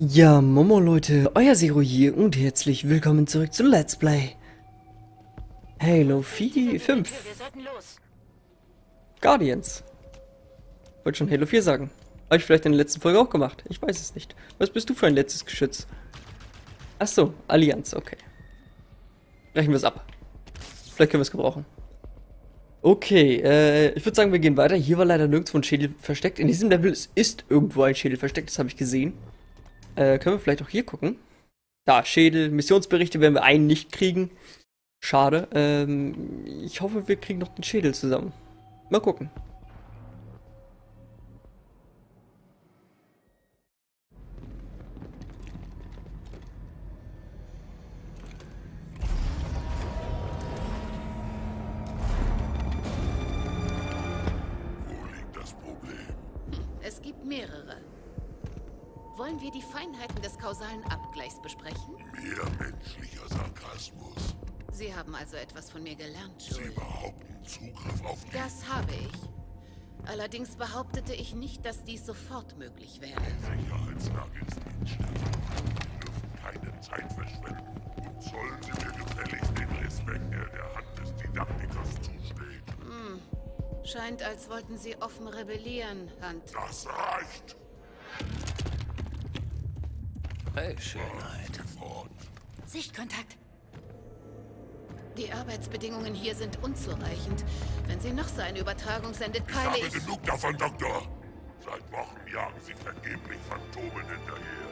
Ja, Momo Leute, euer Zero hier und herzlich willkommen zurück zu Let's Play Halo 4, 5 Guardians Wollte schon Halo 4 sagen. Habe ich vielleicht in der letzten Folge auch gemacht. Ich weiß es nicht. Was bist du für ein letztes Geschütz? Achso, Allianz, okay. Brechen wir es ab. Vielleicht können wir es gebrauchen. Okay, äh, ich würde sagen, wir gehen weiter. Hier war leider nirgendwo ein Schädel versteckt. In diesem Level ist irgendwo ein Schädel versteckt, das habe ich gesehen. Äh, können wir vielleicht auch hier gucken? Da, Schädel, Missionsberichte werden wir einen nicht kriegen. Schade. Ähm, ich hoffe, wir kriegen noch den Schädel zusammen. Mal gucken. Wo liegt das Problem? Es gibt mehrere. Wollen wir die Feinheiten des kausalen Abgleichs besprechen? Mehr menschlicher Sarkasmus. Sie haben also etwas von mir gelernt, Sie Joel. behaupten Zugriff auf die Das habe ich. Allerdings behauptete ich nicht, dass dies sofort möglich wäre. Sicherheitslage ist instabil. Sie dürfen keine Zeit verschwenden. Und zollen Sie mir gefälligst den Respekt, der der Hand des Didaktikers zusteht. Scheint, als wollten Sie offen rebellieren, Hand. Das reicht! Hey, Schönheit. Sichtkontakt. Die Arbeitsbedingungen hier sind unzureichend. Wenn sie noch so eine Übertragung sendet, Ich peile habe ich... genug davon, Doktor. Seit Wochen jagen Sie vergeblich Phantomen hinterher.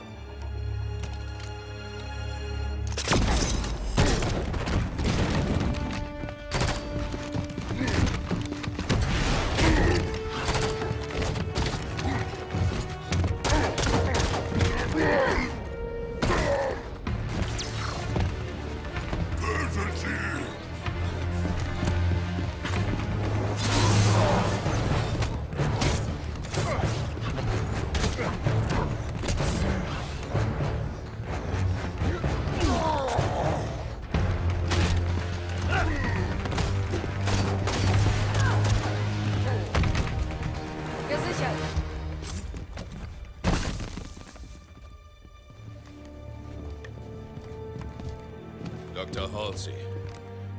Dr. Halsey.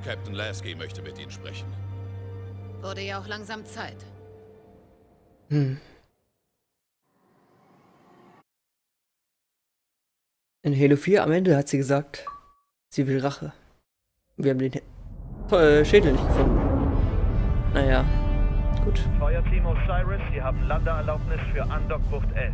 Captain Lasky möchte mit Ihnen sprechen. Wurde ja auch langsam Zeit. In Halo 4 am Ende hat sie gesagt, sie will Rache. Wir haben den äh, Schädel nicht gefunden. Naja, gut. Feuerteam Osiris, Sie haben Landeerlaubnis für Andockbucht 11.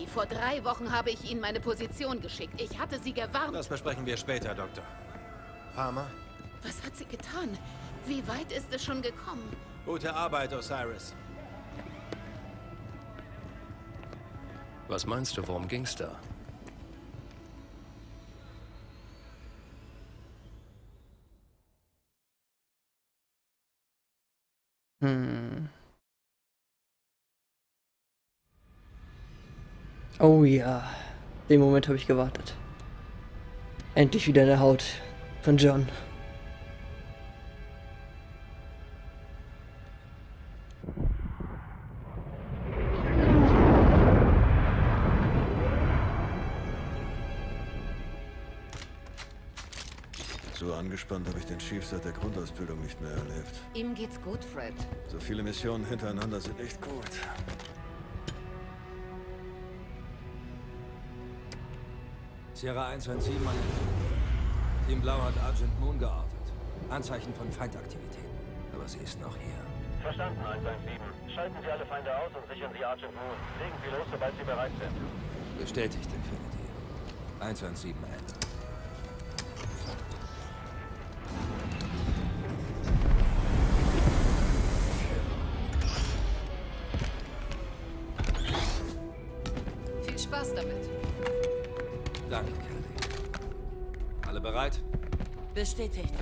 Lasky, vor drei Wochen habe ich Ihnen meine Position geschickt. Ich hatte Sie gewarnt. Das besprechen wir später, Doktor. Palmer? Was hat sie getan? Wie weit ist es schon gekommen? Gute Arbeit, Osiris. Was meinst du, worum ging's da? Hm. Oh ja, den Moment habe ich gewartet. Endlich wieder in der Haut von John. So angespannt habe ich den Chief seit der Grundausbildung nicht mehr erlebt. Ihm geht's gut, Fred. So viele Missionen hintereinander sind nicht gut. Sierra 117, meine Herren. Team Blau hat Agent Moon geortet. Anzeichen von Feindaktivitäten. Aber sie ist noch hier. Verstanden, 117. Schalten Sie alle Feinde aus und sichern Sie Argent Moon. Legen Sie los, sobald Sie bereit sind. Bestätigt, Infinity. 117 Alle bereit? Bestätigt.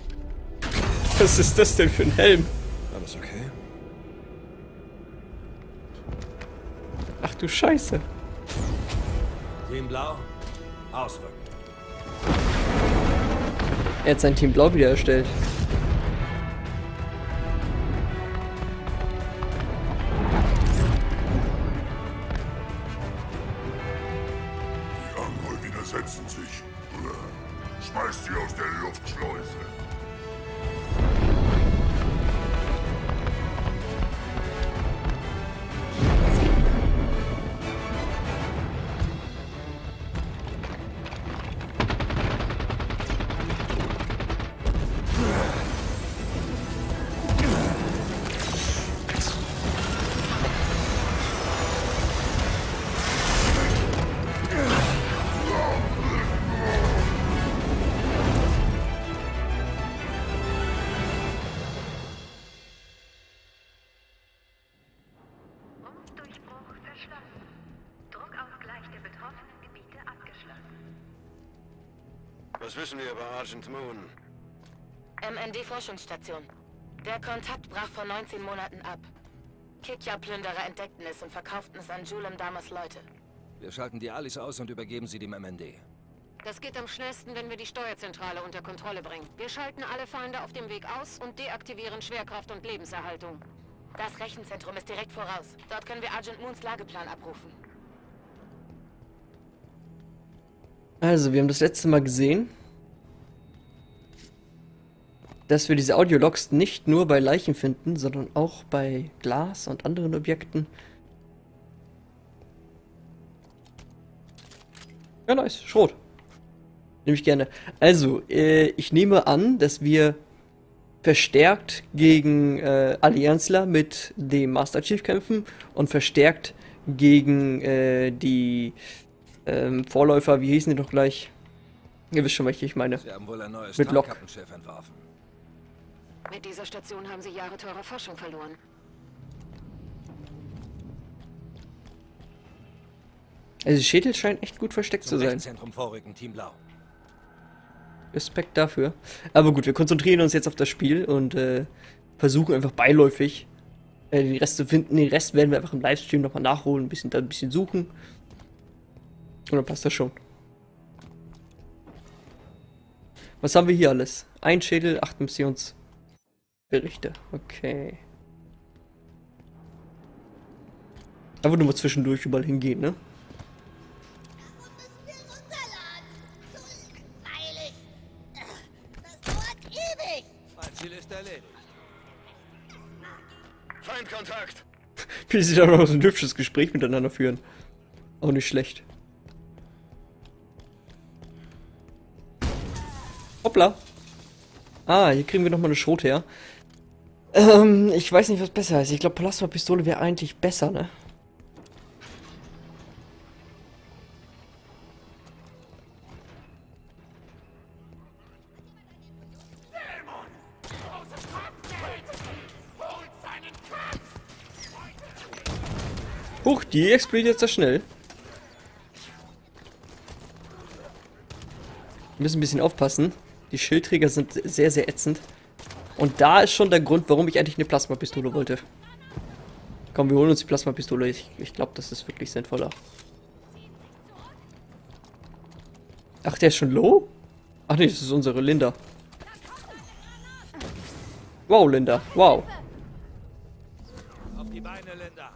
Was ist das denn für ein Helm? Alles okay? Ach du Scheiße. Team Blau, ausrücken. Er hat sein Team Blau wieder erstellt. Wissen wir über Argent Moon? MND-Forschungsstation. Der Kontakt brach vor 19 Monaten ab. Kikya-Plünderer entdeckten es und verkauften es an Julem Damas Leute. Wir schalten die Alis aus und übergeben sie dem MND. Das geht am schnellsten, wenn wir die Steuerzentrale unter Kontrolle bringen. Wir schalten alle Feinde auf dem Weg aus und deaktivieren Schwerkraft und Lebenserhaltung. Das Rechenzentrum ist direkt voraus. Dort können wir Agent Moons Lageplan abrufen. Also, wir haben das letzte Mal gesehen, dass wir diese Audiologs nicht nur bei Leichen finden, sondern auch bei Glas und anderen Objekten. Ja, nice. Schrot. Nehme ich gerne. Also, äh, ich nehme an, dass wir verstärkt gegen äh, Allianzler mit dem Master Chief kämpfen und verstärkt gegen äh, die ähm, Vorläufer, wie hießen die doch gleich? Ihr wisst schon, welche ich meine. Sie haben wohl ein neues Mit. Tarnkappenschiff entworfen. Mit dieser Station haben sie Jahre teurer Forschung verloren. Also Schädel scheint echt gut versteckt Zum zu sein. Rechenzentrum vorrücken, Team Blau. Respekt dafür. Aber gut, wir konzentrieren uns jetzt auf das Spiel und äh, versuchen einfach beiläufig äh, den Rest zu finden. Den Rest werden wir einfach im Livestream nochmal nachholen, ein bisschen, da ein bisschen suchen. Und dann passt das schon. Was haben wir hier alles? Ein Schädel, acht Missionsberichte. Okay. Aber nur mal zwischendurch überall hingehen, ne? Feindkontakt! Wie sie da noch so ein hübsches Gespräch miteinander führen. Auch nicht schlecht. Hoppla. Ah, hier kriegen wir nochmal eine Schrot her. Ähm, ich weiß nicht, was besser ist. Ich glaube, Plasma-Pistole wäre eigentlich besser, ne? Huch, die explodiert sehr schnell. Wir müssen ein bisschen aufpassen. Die Schildträger sind sehr, sehr ätzend. Und da ist schon der Grund, warum ich eigentlich eine Plasmapistole wollte. Komm, wir holen uns die Plasmapistole. Ich, ich glaube, das ist wirklich sinnvoller. Ach, der ist schon low? Ach nee, das ist unsere Linda. Wow, Linda. Wow. Auf die Beine, Linda.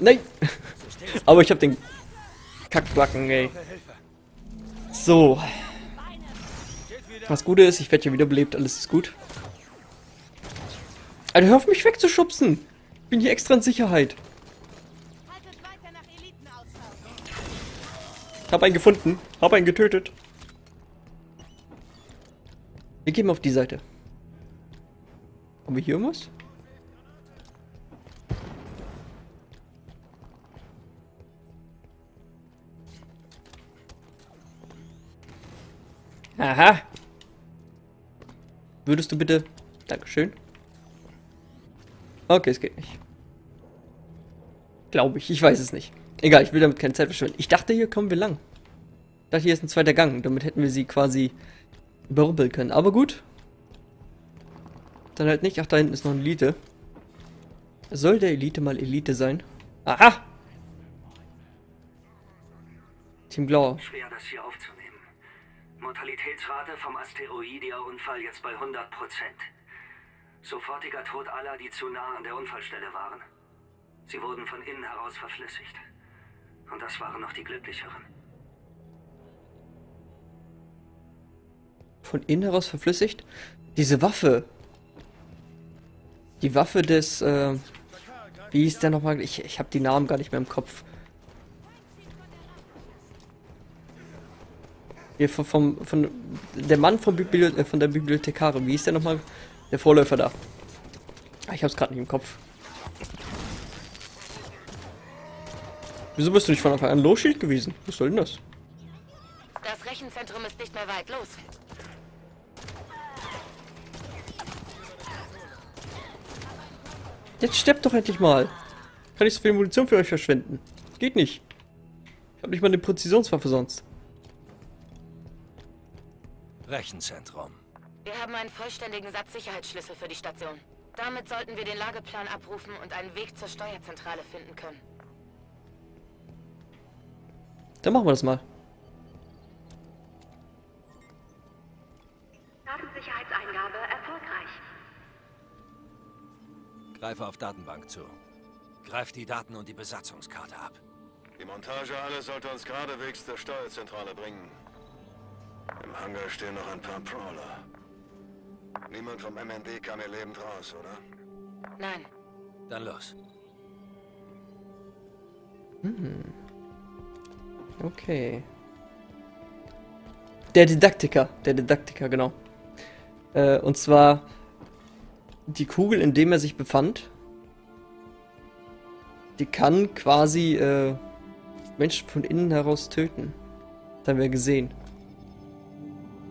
Nein! Aber ich hab den Kackbacken, ey. So. Was Gute ist, ich werde hier wiederbelebt, alles ist gut. Alter, hör auf mich wegzuschubsen! Ich bin hier extra in Sicherheit. Hab einen gefunden, hab einen getötet. Wir gehen auf die Seite. Haben wir hier irgendwas? Aha. Würdest du bitte... Dankeschön. Okay, es geht nicht. Glaube ich. Ich weiß es nicht. Egal, ich will damit keine Zeit verschwenden. Ich dachte, hier kommen wir lang. Ich dachte, hier ist ein zweiter Gang. Damit hätten wir sie quasi überrumpeln können. Aber gut. Dann halt nicht. Ach, da hinten ist noch eine Elite. Soll der Elite mal Elite sein? Aha! Team Blau. Schwer, das hier aufzunehmen. Mortalitätsrate vom Asteroidia-Unfall jetzt bei 100% Sofortiger Tod aller, die zu nah an der Unfallstelle waren. Sie wurden von innen heraus verflüssigt. Und das waren noch die glücklicheren. Von innen heraus verflüssigt? Diese Waffe. Die Waffe des, äh, wie hieß der nochmal? Ich, ich habe die Namen gar nicht mehr im Kopf. Vom, vom, von der Mann vom Bibliothe äh, von der Bibliothekarin. Wie hieß der nochmal? Der Vorläufer da. Ah, ich hab's gerade nicht im Kopf. Wieso bist du nicht von Anfang an Low-Shield gewesen? Was soll denn das? Das Rechenzentrum ist nicht mehr weit. Los. Jetzt stirbt doch endlich mal. Kann ich so viel Munition für euch verschwenden? Geht nicht. Ich habe nicht mal eine Präzisionswaffe sonst. Rechenzentrum. Wir haben einen vollständigen Satz Sicherheitsschlüssel für die Station. Damit sollten wir den Lageplan abrufen und einen Weg zur Steuerzentrale finden können. Dann machen wir das mal. Datensicherheitseingabe erfolgreich. Greife auf Datenbank zu. Greif die Daten und die Besatzungskarte ab. Die Montage alles sollte uns geradewegs zur Steuerzentrale bringen. Im Hangar stehen noch ein paar Prowler. Niemand vom MND kam hier lebend raus, oder? Nein. Dann los. Hm. Okay. Der Didaktiker. Der Didaktiker, genau. Äh, und zwar die Kugel, in dem er sich befand, die kann quasi äh, Menschen von innen heraus töten. Das haben wir gesehen.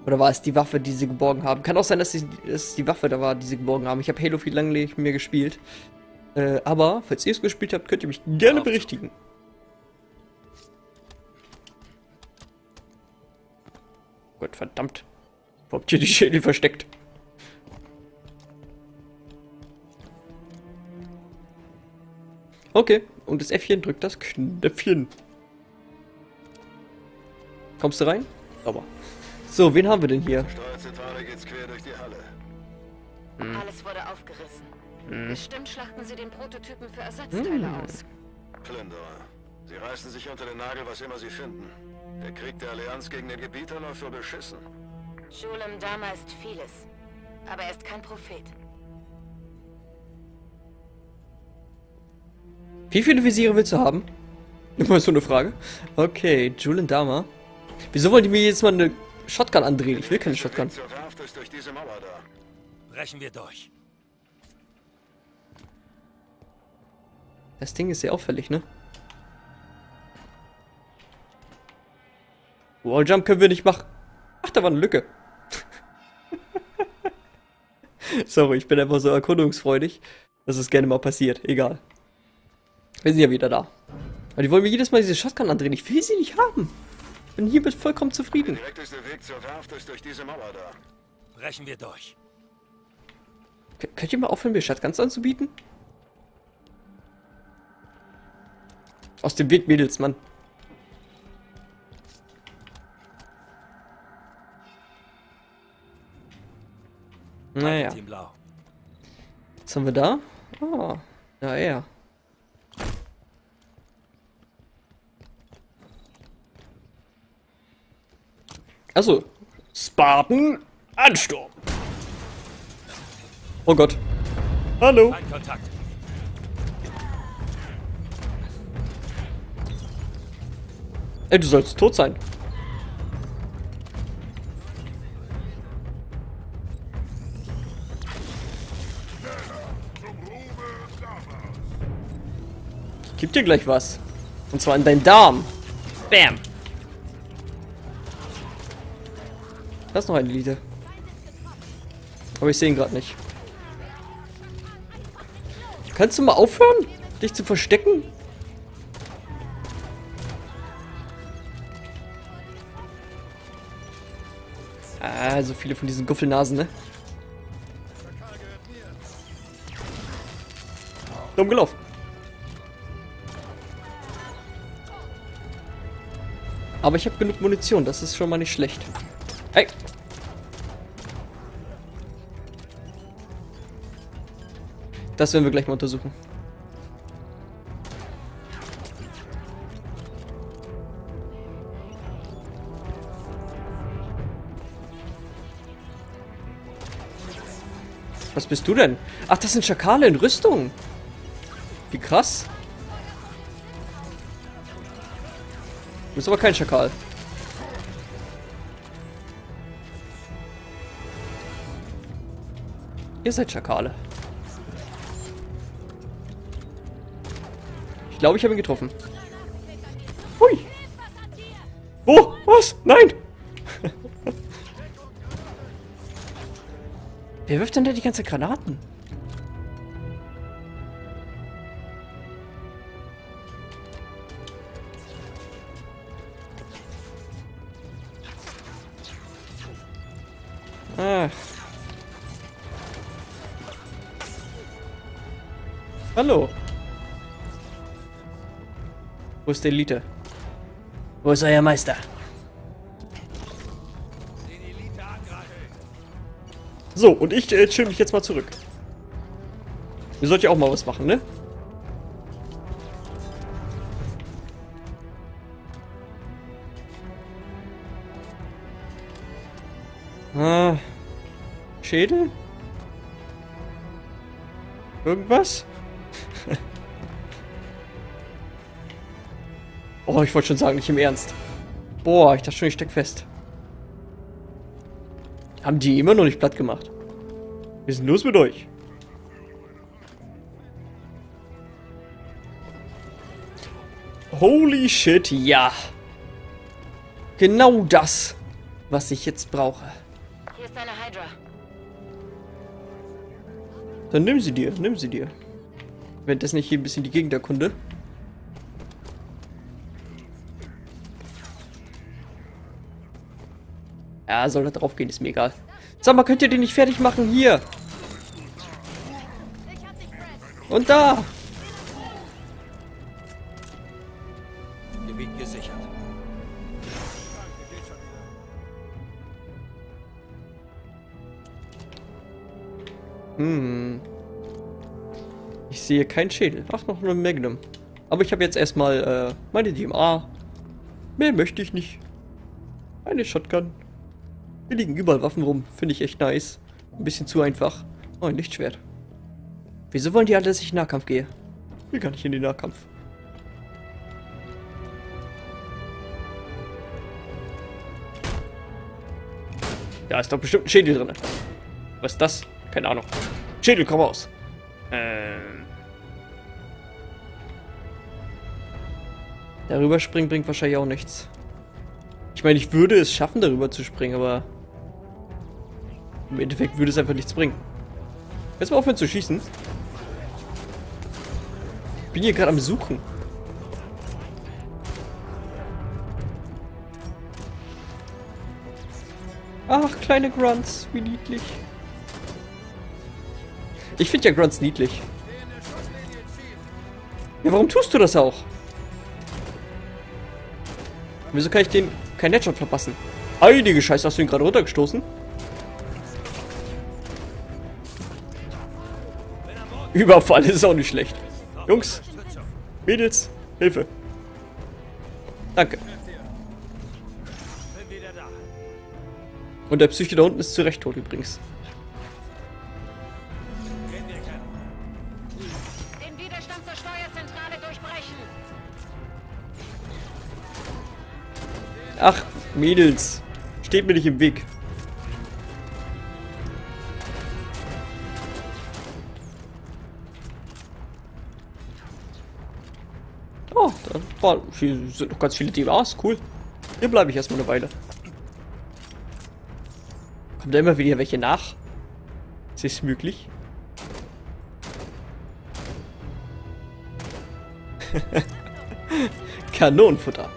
Oder war es die Waffe, die sie geborgen haben? Kann auch sein, dass es die Waffe da war, die sie geborgen haben. Ich habe Halo viel lange nicht mehr gespielt. Äh, aber, falls ihr es gespielt habt, könnt ihr mich gerne berichtigen. Gott verdammt. Wo habt ihr die Schädel versteckt? Okay, und das Äffchen drückt das Knöpfchen. Kommst du rein? Aber. So, wen haben wir denn hier? Steuerzentrale geht's quer durch die Halle. Hm. Alles wurde aufgerissen. Hm. Bestimmt schlachten sie den Prototypen für Ersatzteile Hm. aus. Plünderer. Sie reißen sich unter den Nagel, was immer sie finden. Der Krieg der Allianz gegen den Gebieter läuft so beschissen. Julem Dama ist vieles. Aber er ist kein Prophet. Wie viele Visiere willst du haben? Immer so eine Frage. Okay, Julian Dama. Wieso wollen die mir jetzt mal eine Shotgun andrehen? Ich will keine Shotgun. Ist. Brechen wir durch. Das Ding ist sehr auffällig, ne? Walljump können wir nicht machen. Ach, da war eine Lücke. Sorry, ich bin einfach so erkundungsfreudig, dass es gerne mal passiert. Egal. Wir sind ja wieder da. Aber die wollen mir jedes Mal diese Shotgun andrehen. Ich will sie nicht haben. Ich bin hiermit vollkommen zufrieden. Der direkteste Weg zur Werft ist durch diese Mauer da. Brechen wir durch. K könnt ihr mal aufhören, mir Shotguns anzubieten? Aus dem Weg, Mädels, Mann. Naja. Team Blau. Was haben wir da? Oh, ja, er. Also, Spartan, Ansturm. Oh Gott. Hallo. Ein Kontakt. Ey, du sollst tot sein. Ich geb dir gleich was. Und zwar in deinen Darm. Bam. Da ist noch eine Elite. Aber ich sehe ihn gerade nicht. Kannst du mal aufhören, dich zu verstecken? Ah, so viele von diesen Guffelnasen, ne? Dumm gelaufen. Aber ich habe genug Munition, das ist schon mal nicht schlecht. Hey. Das werden wir gleich mal untersuchen. Was bist du denn? Ach, das sind Schakale in Rüstung. Wie krass. Du bist aber kein Schakal. Ihr seid Schakale. Ich glaube, ich habe ihn getroffen. Hui. Wo? Was? Nein! Wer wirft denn da die ganze Granaten? Wo ist der Elite? Wo ist euer Meister? So, und ich äh, chill mich jetzt mal zurück. Ihr sollt ja auch mal was machen, ne? Ah. Schädel? Irgendwas? Oh, ich wollte schon sagen, nicht im Ernst. Boah, ich dachte schon, ich steck fest. Haben die immer noch nicht platt gemacht. Was ist denn los mit euch? Holy shit, ja. Genau das, was ich jetzt brauche. Hier ist deine Hydra. Dann nimm sie dir, nimm sie dir. Wenn das nicht hier ein bisschen die Gegend erkunde. Ja, soll da drauf gehen, ist mir egal. Sag mal, könnt ihr den nicht fertig machen? Hier. Und da. Gebiet gesichert. Hm. Ich sehe keinen Schädel. Ach, noch eine Magnum. Aber ich habe jetzt erstmal äh, meine DMA. Mehr möchte ich nicht. Eine Shotgun. Hier liegen überall Waffen rum. Finde ich echt nice. Ein bisschen zu einfach. Oh, ein Lichtschwert. Wieso wollen die alle, dass ich in Nahkampf gehe? Ich will gar nicht in den Nahkampf. Da ist doch bestimmt ein Schädel drin. Was ist das? Keine Ahnung. Schädel, komm raus. Ähm. Darüber springen bringt wahrscheinlich auch nichts. Ich meine, ich würde es schaffen, darüber zu springen, aber... Im Endeffekt würde es einfach nichts bringen. Jetzt mal aufhören zu schießen. Ich bin hier gerade am Suchen. Ach, kleine Grunts, wie niedlich. Ich finde ja Grunts niedlich. Ja, warum tust du das auch? Wieso kann ich den kein Headshot verpassen? Heilige Scheiße, hast du ihn gerade runtergestoßen? Überfall ist auch nicht schlecht. Jungs, Mädels, Hilfe. Danke. Und der Psyche da unten ist zurecht tot übrigens. Den Widerstand zur Steuerzentrale durchbrechen. Ach, Mädels. Steht mir nicht im Weg. War, hier sind noch ganz viele DWAs. Cool. Hier bleibe ich erstmal eine Weile. Kommt da immer wieder welche nach? Ist das möglich? Kanonenfutter.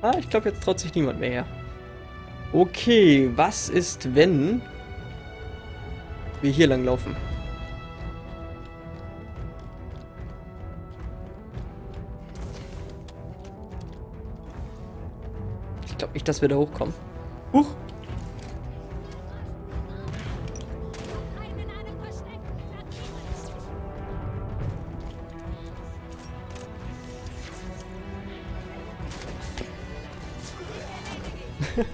Ah, ich glaube, jetzt traut sich niemand mehr her. Okay, was ist, wenn wir hier lang laufen? Dass wir da hochkommen. Huch!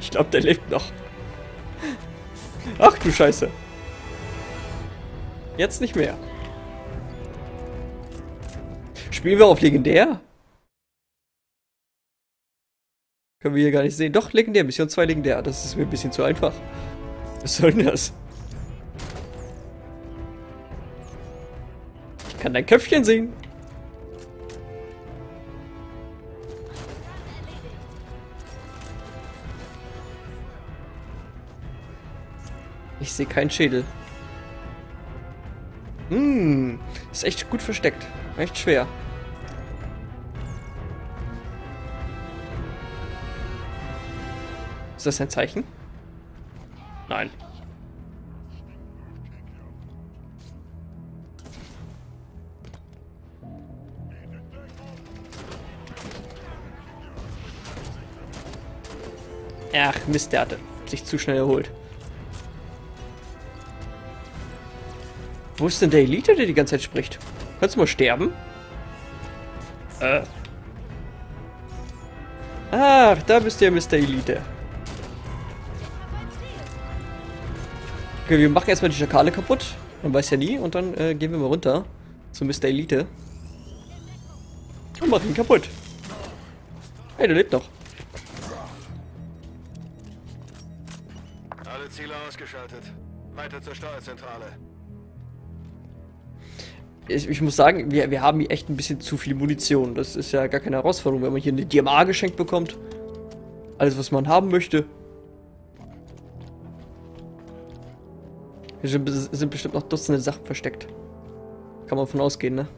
ich glaube, der lebt noch. Ach du Scheiße. Jetzt nicht mehr. Spielen wir auf legendär? Können wir hier gar nicht sehen. Doch, legendär. Mission 2 legendär. Das ist mir ein bisschen zu einfach. Was soll denn das? Ich kann dein Köpfchen sehen. Ich sehe keinen Schädel. Hm, ist echt gut versteckt. Echt schwer. Ist das ein Zeichen? Nein. Ach, Mist, der hatte sich zu schnell erholt. Wo ist denn der Elite, der die ganze Zeit spricht? Kannst du mal sterben? Äh. Ach, da bist du ja Mr. Elite. Okay, wir machen erstmal die Schakale kaputt. Man weiß ja nie. Und dann äh, gehen wir mal runter zu Mr. Elite. Und machen ihn kaputt. Hey, der lebt noch. Alle Ziele ausgeschaltet. Weiter zur Steuerzentrale. Ich, ich, muss sagen, wir, wir haben hier echt ein bisschen zu viel Munition. Das ist ja gar keine Herausforderung, wenn man hier eine DMA geschenkt bekommt. Alles, was man haben möchte. Hier sind bestimmt noch Dutzende Sachen versteckt. Kann man von ausgehen, ne?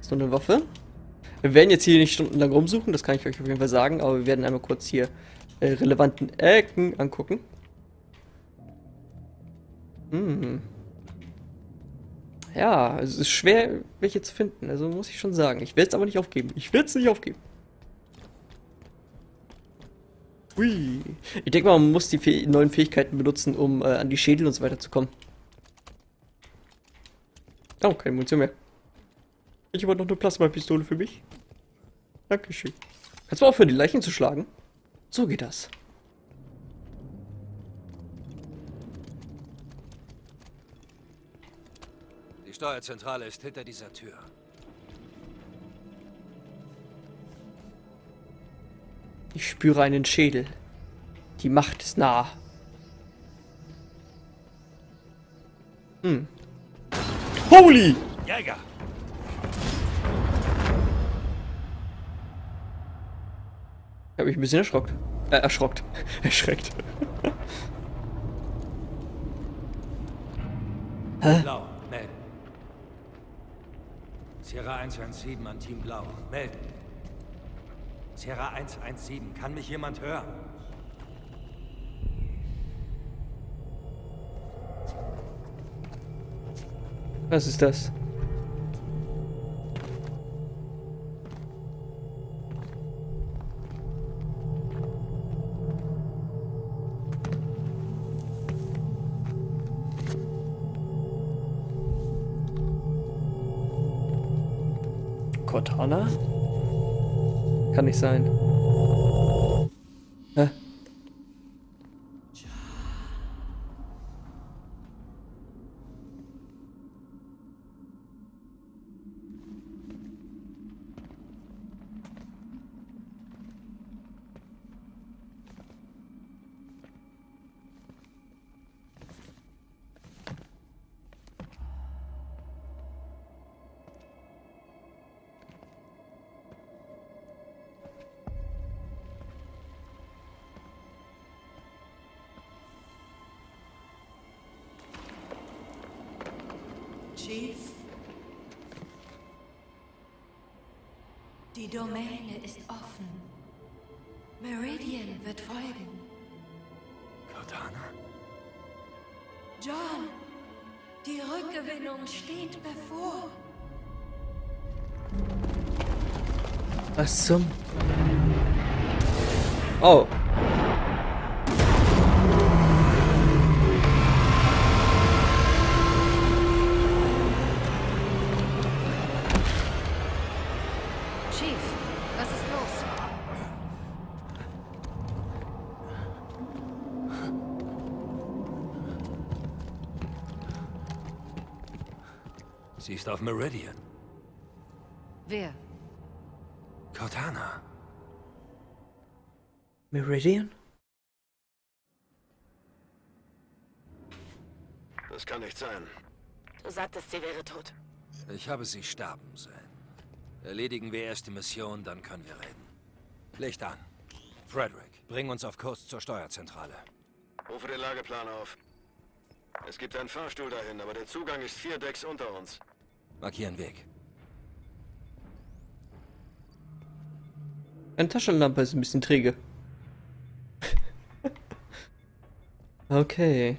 Ist noch eine Waffe. Wir werden jetzt hier nicht stundenlang rumsuchen, das kann ich euch auf jeden Fall sagen, aber wir werden einmal kurz hier äh, relevanten Ecken angucken. Hm. Ja, es ist schwer, welche zu finden, also muss ich schon sagen. Ich werde es aber nicht aufgeben. Ich werde es nicht aufgeben. Hui. Ich denke mal, man muss die neuen Fähigkeiten benutzen, um äh, an die Schädel und so weiter zu kommen. Oh, keine Munition mehr. Ich habe noch eine Plasmapistole für mich. Dankeschön. Kannst du aufhören, die Leichen zu schlagen? So geht das. Die Steuerzentrale ist hinter dieser Tür. Ich spüre einen Schädel. Die Macht ist nah. Hm. Holy! Jäger! Ich habe mich ein bisschen erschrockt. Äh, erschrockt. Erschreckt. Hä? Blau, melden. Sierra 117 an Team Blau, melden. Sierra 117, kann mich jemand hören? Was ist das? Cortana? Kann nicht sein. Hä? Cortana? John, die Rückgewinnung steht bevor. Was zum... Oh. Ist auf Meridian. Wer? Cortana. Meridian? Das kann nicht sein. Du sagtest, sie wäre tot. Ich habe sie sterben sehen. Erledigen wir erst die Mission, dann können wir reden. Licht an. Frederick, bring uns auf Kurs zur Steuerzentrale. Rufe den Lageplan auf. Es gibt einen Fahrstuhl dahin, aber der Zugang ist vier Decks unter uns. Markieren Weg. Eine Taschenlampe ist ein bisschen träge. okay.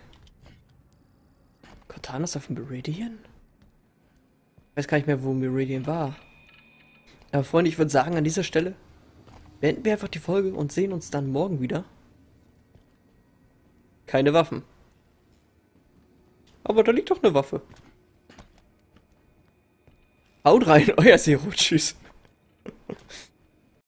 Cortana ist auf dem Meridian? Ich weiß gar nicht mehr, wo Meridian war. Aber Freunde, ich würde sagen, an dieser Stelle beenden wir einfach die Folge und sehen uns dann morgen wieder. Keine Waffen. Aber da liegt doch eine Waffe. Haut rein, euer Zero. Tschüss.